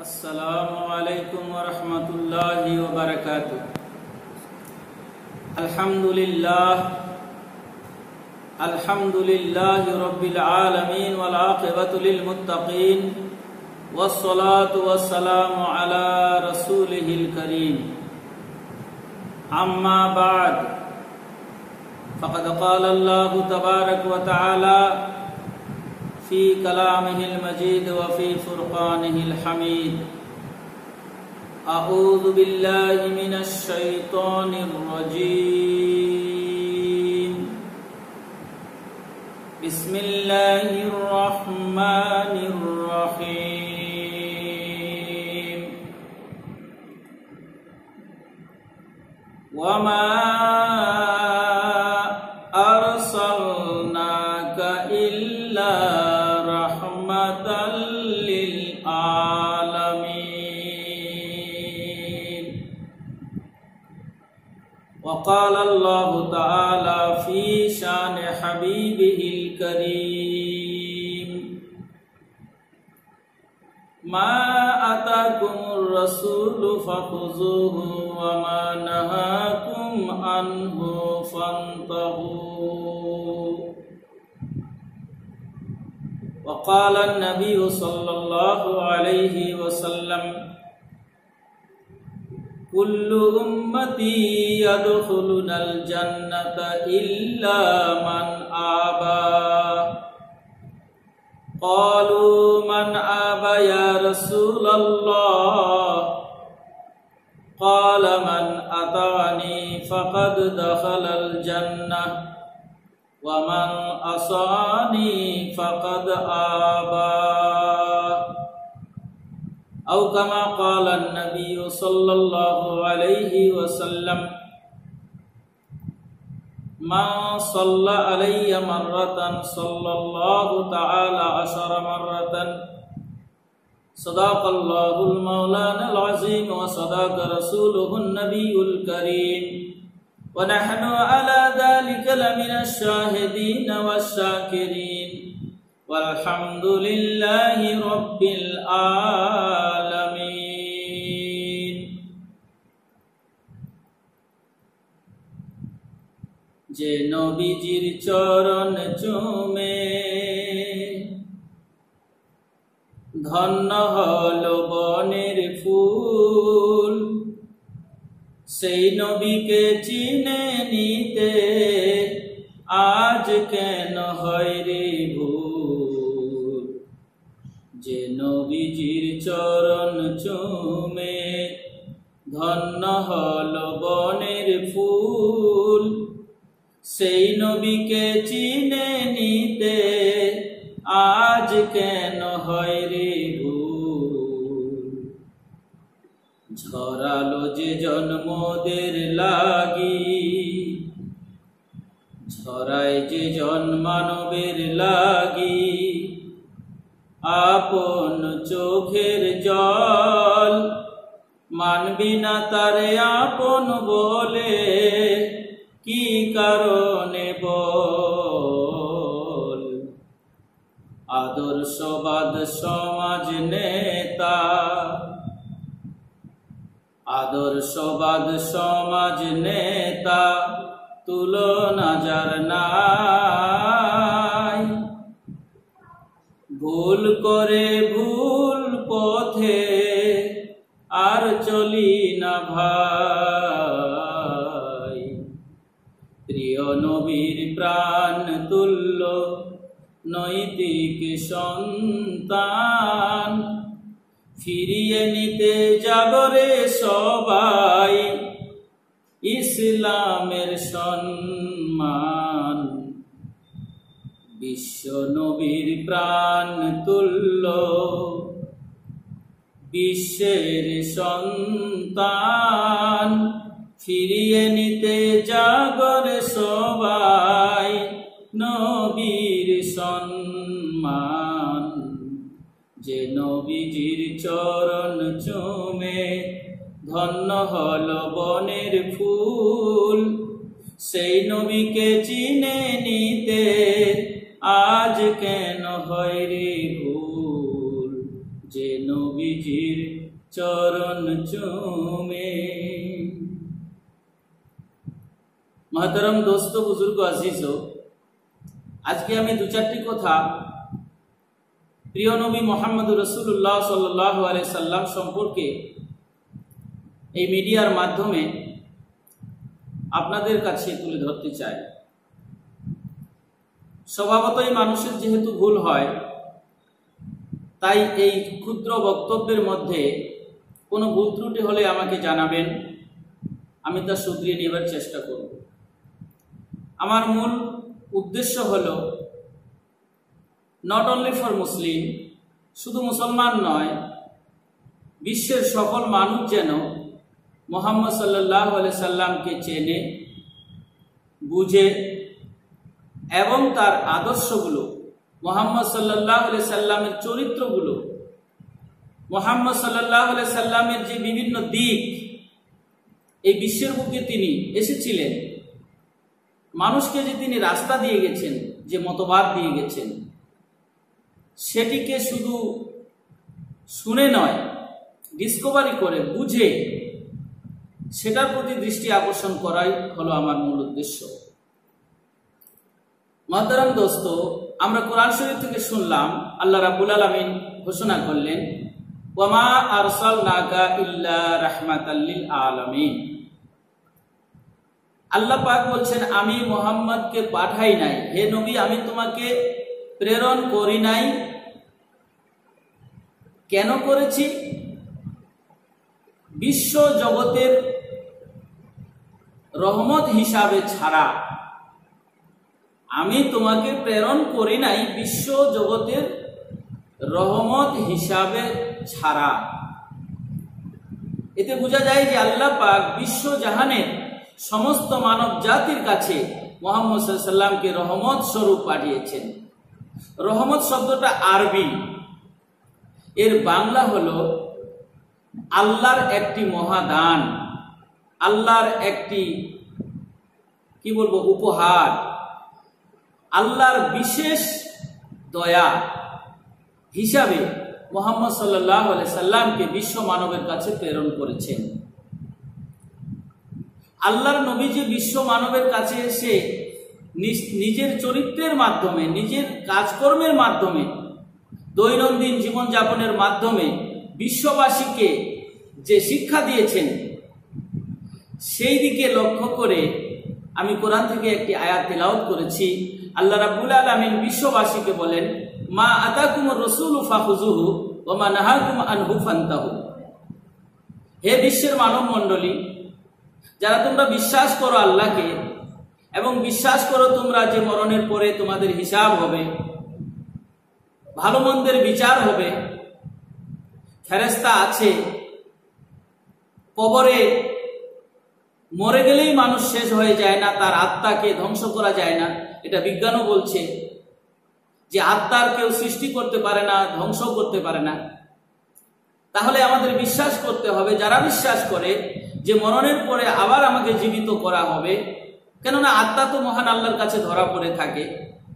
السلام عليكم ورحمة الله وبركاته. الحمد لله الحمد لله رب العالمين والعاقبة للمتقين والصلاة والسلام على رسوله الكريم. أما بعد فقد قال الله تبارك وتعالى في كلامه المجيد وفي فرقانه الحميد. أعوذ بالله من الشيطان الرجيم. بسم الله الرحمن الرحيم. وما ما أتاكم الرسول فخذوه وما نهاكم عنه فانتهوا. وقال النبي صلى الله عليه وسلم كل أمتي يدخلون الجنة إلا من آبى. قالوا آبى يا رسول الله. قال من أطعني فقد دخل الجنة. ومن أصاني فقد آبى أو كما قال النبي صلى الله عليه وسلم من صلى علي مرة صلى الله تعالى عشر مرة صداق اللہ المولانا العظیم وصداق رسوله النبی الكریم ونحن على ذلك لمن الشاهدين والشاكرين والحمد لله رب العالمين جے نبی جیر چرن چومے ধন্য হল বনের ফুল। সেই নবীকে চিনে নিতে আজ কেন হয় রে ভুল? যে নবীজির চরণ চুমে ধন্য হল বনের ফুল। সেই নবীকে চিনে নিতে আজ কেন হয় রে ভুল ঝরালো যে জন্মদের লাগি। ঝরায় যে জন্মানবের লাগি। আপন চোখের জল মানবি না তারে আপন বলে, কি কারণে বল? আদর্শবাদ সমাজ নেতা আদর্শবাদ সমাজ নেতা, তুলনা যার নাই। ভুল করে ভুল পথে আর চলি না ভাই। প্রিয় নবীর প্রাণ তুল্য নৈতিক সন্তান। ফিরিয়ে নিতে জাগরে সবাই। ইসলামের সম্মান, বিশ্ব নবীর প্রাণ তুল্য। বিশ্বের সন্তান, ফিরিয়ে নিতে জাগরে সবাই। নবীর সম্মান, যে নবীজির চরণ চুমে, ধন্য হল বনের ফুল। সেই নবীকে চিনে নিতে আজ কেন হয় রে ভুল? যে নবী নবীজির চরণ চুমে। মহতরম, দোস্ত, বুজুর্গ আজিজ আজকে আমি দু চারটি কথা প্রিয় নবী মোহাম্মদ রসুল্লাহ সাল্লাহ সাল্লাম সম্পর্কে এই মিডিয়ার মাধ্যমে আপনাদের কাছে তুলে ধরতে চাই। স্বভাবতই মানুষের যেহেতু ভুল হয়, তাই এই ক্ষুদ্র বক্তব্যের মধ্যে কোনো ভুল ত্রুটি হলে আমাকে জানাবেন, আমি তা শুধরিয়ে নেবার চেষ্টা করব। আমার মূল উদ্দেশ্য হল নট অনলি ফর মুসলিম শুধু মুসলমান নয়, বিশ্বের সকল মানুষ যেন মোহাম্মদ সাল্লাহ সাল্লামকে চেনে, বুঝে এবং তার আদর্শগুলো, মোহাম্মদ সাল্লাহ সাল্লামের চরিত্রগুলো, মোহাম্মদ সাল্লাহ সাল্লামের যে বিভিন্ন দিক, এই বিশ্বের বুকে তিনি এসেছিলেন। মানুষকে যে তিনি রাস্তা দিয়ে গেছেন, যে মতবাদ দিয়ে গেছেন সেটিকে শুধু শুনে নয় ডিসকভারি করে, বুঝে সেটার প্রতি দৃষ্টি আকর্ষণ করাই হলো আমার মূল উদ্দেশ্য। মহতারাম দোস্ত, আমরা কোরআন শরীফ থেকে শুনলাম, আল্লাহ রাবুল আলমিন ঘোষণা করলেন ওমা আরসাল নাগা ইল্লা রাহমাত আলমিন। আল্লাহ পাক বলছেন, আমি মোহাম্মদকে পাঠাই নাই। হে নবী, আমি তোমাকে প্রেরণ করি নাই। কেন করেছি? বিশ্ব জগতের রহমত হিসাবে ছাড়া। আমি তোমাকে প্রেরণ করি নাই বিশ্ব জগতের রহমত হিসাবে ছাড়া। এতে বোঝা যায় যে আল্লাহ পাক বিশ্ব জাহানের সমস্ত মানব জাতির কাছে মোহাম্মদ সাল্লামকে রহমত স্বরূপ পাঠিয়েছেন। রহমত শব্দটা আরবি। এর বাংলা হলো, আল্লাহর একটি মহাদান, আল্লাহর একটি, কি বলব, উপহার, আল্লাহর বিশেষ দয়া। হিসাবে মোহাম্মদ সাল্লাহ সাল্লামকে বিশ্ব মানবের কাছে প্রেরণ করেছেন আল্লাহর নবী যে বিশ্ব মানবের কাছে এসে নিজের চরিত্রের মাধ্যমে, নিজের কাজকর্মের মাধ্যমে, দৈনন্দিন জীবনযাপনের মাধ্যমে বিশ্ববাসীকে যে শিক্ষা দিয়েছেন, সেই দিকে লক্ষ্য করে আমি কোরআন থেকে একটি আয়াত তেলাওত করেছি। আল্লাহ রাবুল আলমিন বিশ্ববাসীকে বলেন, মা আতাকুম রসুল ফাহুজুহু ও মা নাহাকুম আনহু ফান্তাহু। হে বিশ্বের মানব মণ্ডলী যারা তোমরা বিশ্বাস করো আল্লাহকে এবং বিশ্বাস করো তোমরা যে মরণের পরে তোমাদের হিসাব হবে। ভালো মন্দের বিচার হবে। ফেরেস্তা আছে। কবরে মরে গেলেই মানুষ শেষ হয়ে যায় না, তার আত্মাকে ধ্বংস করা যায় না। এটা বিজ্ঞানও বলছে যে আত্মার কেউ সৃষ্টি করতে পারে না ধ্বংস করতে পারে না। তাহলে আমাদের বিশ্বাস করতে হবে, যারা বিশ্বাস করে যে মরণের পরে আবার আমাকে জীবিত করা হবে কেননা আত্মা তো মহান আল্লাহর কাছে ধরা পড়ে থাকে,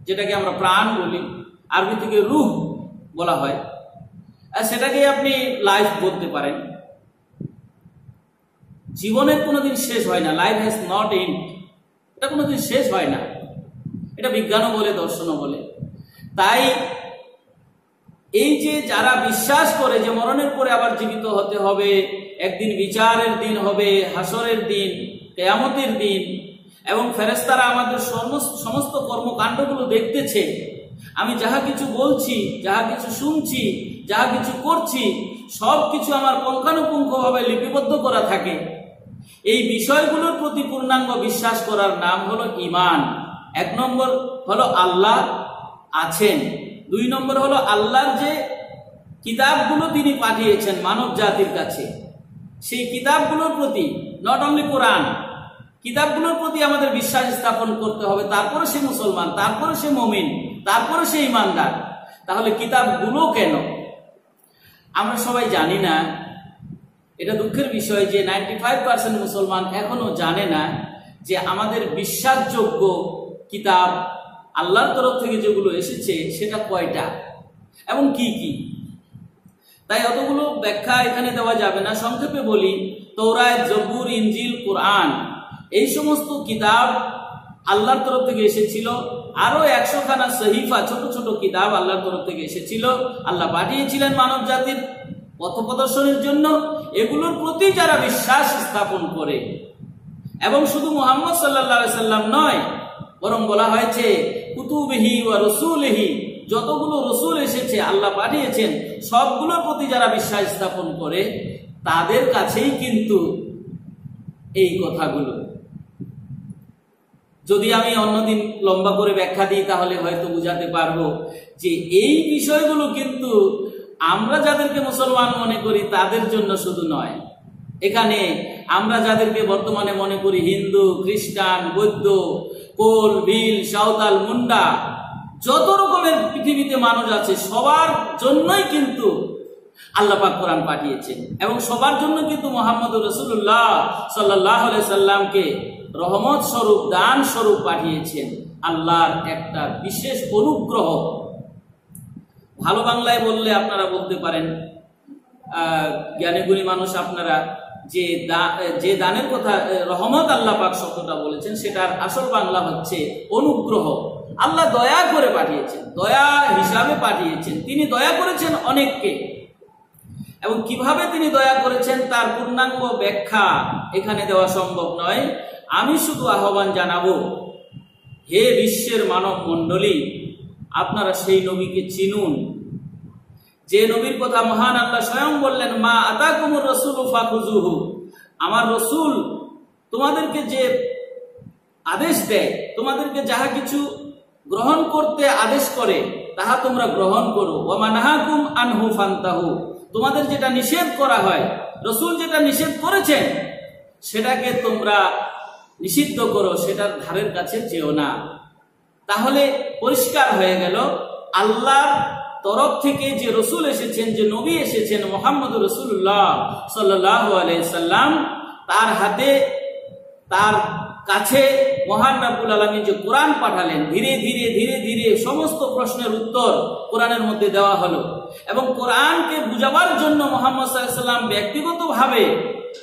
যেটাকে আমরা প্রাণ বলি আরবি থেকে রুহ বলা হয়। আর সেটাকে আপনি লাইফ বলতে পারেন। জীবনের কোনোদিন শেষ হয় না লাইফ হ্যাজ নট এন্ড এটা কোনোদিন শেষ হয় না। এটা বিজ্ঞানও বলে, দর্শনও বলে। তাই এই যে যারা বিশ্বাস করে যে মরণের পরে আবার জীবিত হতে হবে, একদিন বিচারের দিন হবে, হাসরের দিন, কেয়ামতের দিন এবং ফেরেস্তারা আমাদের সমস্ত কর্মকাণ্ডগুলো দেখতেছে। আমি যাহা কিছু বলছি, যাহা কিছু শুনছি, যাহা কিছু করছি সব কিছু আমার পুঙ্খানুপুঙ্খভাবে লিপিবদ্ধ করা থাকে। এই বিষয়গুলোর প্রতি পূর্ণাঙ্গ বিশ্বাস করার নাম হলো ইমান এক নম্বর হলো আল্লাহ আছেন। দুই নম্বর হলো আল্লাহর যে কিতাবগুলো তিনি পাঠিয়েছেন মানব জাতির কাছে। সেই কিতাবগুলোর প্রতি নট অনলি কোরআন কিতাবগুলোর প্রতি আমাদের বিশ্বাস স্থাপন করতে হবে। তারপরে সে মুসলমান, তারপরে সে মমিন, তারপরে সে ইমানদার। তাহলে কিতাবগুলো কেন? আমরা সবাই জানি না। এটা দুঃখের বিষয় যে নাইনটি ফাইভ পার্সেন্ট মুসলমান এখনও জানে না যে আমাদের বিশ্বাসযোগ্য কিতাব আল্লাহর তরফ থেকে যেগুলো এসেছে, সেটা কয়টা এবং কি কি? তাই অতগুলো ব্যাখ্যা এখানে দেওয়া যাবে না। সংক্ষেপে বলি তৌরায় জব্বুর ইঞ্জিল কোরআন। এই সমস্ত কিতাব আল্লাহর তরফ থেকে এসেছিল। আরও একশো খানা সহিফা ছোট ছোট কিতাব আল্লাহর তরফ থেকে এসেছিল। আল্লাহ পাঠিয়েছিলেন মানব জাতির পথ প্রদর্শনের জন্য। এগুলোর প্রতি যারা বিশ্বাস স্থাপন করে, এবং শুধু মোহাম্মদ সাল্লাহ সাল্লাম নয়, বরং বলা হয়েছে, কুতুবহি ও রসুলহি, যতগুলো রসুল এসেছে, আল্লাহ পাঠিয়েছেন, সবগুলোর প্রতি যারা বিশ্বাস স্থাপন করে, তাদের কাছেই কিন্তু এই কথাগুলো। যদি আমি অন্যদিন লম্বা করে ব্যাখ্যা দিই, তাহলে হয়তো বুঝাতে পারব যে এই বিষয়গুলো কিন্তু আমরা যাদেরকে মুসলমান মনে করি, তাদের জন্য শুধু নয়। এখানে আমরা যাদেরকে বর্তমানে মনে করি হিন্দু, খ্রিস্টান, বৌদ্ধ, কোল বিল সাঁওতাল, মুন্ডা, যত রকমের পৃথিবীতে মানুষ আছে, সবার জন্যই কিন্তু আল্লাহ পাক কোরআন পাঠিয়েছেন। এবং সবার জন্য কিন্তু মোহাম্মদ রসুল্লাহ সাল্লাহ সাল্লামকে রহমত স্বরূপ, দান স্বরূপ পাঠিয়েছেন আল্লাহর একটা বিশেষ অনুগ্রহ। ভালো বাংলায় বললে আপনারা বলতে পারেন জ্ঞানীগুণী মানুষ আপনারা যে যে দানের কথা, রহমত আল্লাহ পাক শব্দটা বলেছেন, সেটার আসল বাংলা হচ্ছে অনুগ্রহ। আল্লাহ দয়া করে পাঠিয়েছেন, দয়া হিসাবে পাঠিয়েছেন। তিনি দয়া করেছেন অনেককে। এবং কীভাবে তিনি দয়া করেছেন তার পূর্ণাঙ্গ ব্যাখ্যা এখানে দেওয়া সম্ভব নয়। আমি শুধু আহ্বান জানাব, হে বিশ্বের মানব মণ্ডলী, আপনারা সেই নবীকে চিনুন। যে নবীর কথা মহান আল্লাহ স্বয়ং বললেন, মা আতা কুমুর রসুল ফাকুজুহু আমার রসুল তোমাদেরকে যে আদেশ দেয়, তোমাদেরকে যাহা কিছু গ্রহণ করতে আদেশ করে, তাহা তোমরা গ্রহণ করো। ওমানাহাকুম আনহু ফান্তাহু। তোমাদের যেটা নিষেধ করা হয়, রসুল যেটা নিষেধ করেছেন, সেটাকে তোমরা নিষিদ্ধ করো, সেটার ধারের কাছে যেও না। তাহলে পরিষ্কার হয়ে গেল, আল্লাহর তরফ থেকে যে রসুল এসেছেন, যে নবী এসেছেন মোহাম্মদ রসুল্লাহ সাল্লাহ সাল্লাম, তার হাতে, তার কাছে মহান রাবুল আলমী যে কোরআন পাঠালেন, ধীরে ধীরে ধীরে ধীরে সমস্ত প্রশ্নের উত্তর কোরআনের মধ্যে দেওয়া হলো। এবং কোরআনকে বুঝাবার জন্য মোহাম্মদ সাল্লাম ব্যক্তিগতভাবে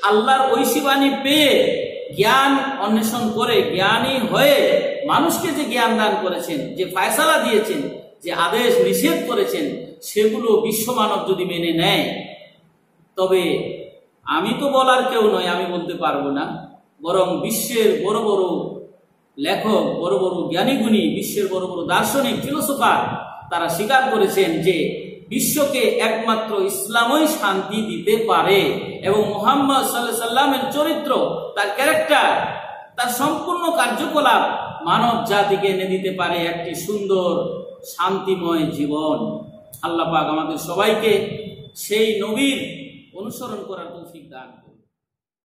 আল্লাহর ঐশীবাণী পেয়ে জ্ঞান অন্বেষণ করে, জ্ঞানী হয়ে মানুষকে যে জ্ঞান দান করেছেন, যে ফায়সালা দিয়েছেন, যে আদেশ নিষেধ করেছেন, সেগুলো বিশ্ব মানব যদি মেনে নেয়, তবে আমি তো বলার কেউ নয় আমি বলতে পারব না। বরং বিশ্বের বড় বড় লেখক, বড় বড় জ্ঞানীগুণী, বিশ্বের বড় বড় দার্শনিক, ফিলোসফার, তারা স্বীকার করেছেন যে বিশ্বকে একমাত্র ইসলামই শান্তি দিতে পারে এবং মোহাম্মদ সাল্লাহ সাল্লামের চরিত্র, তার ক্যারেক্টার, তার সম্পূর্ণ কার্যকলাপ মানব জাতিকে এনে দিতে পারে একটি সুন্দর, শান্তিময় জীবন। আল্লাহ পাক আমাদের সবাইকে সেই নবীর অনুসরণ করার তৌফিক দান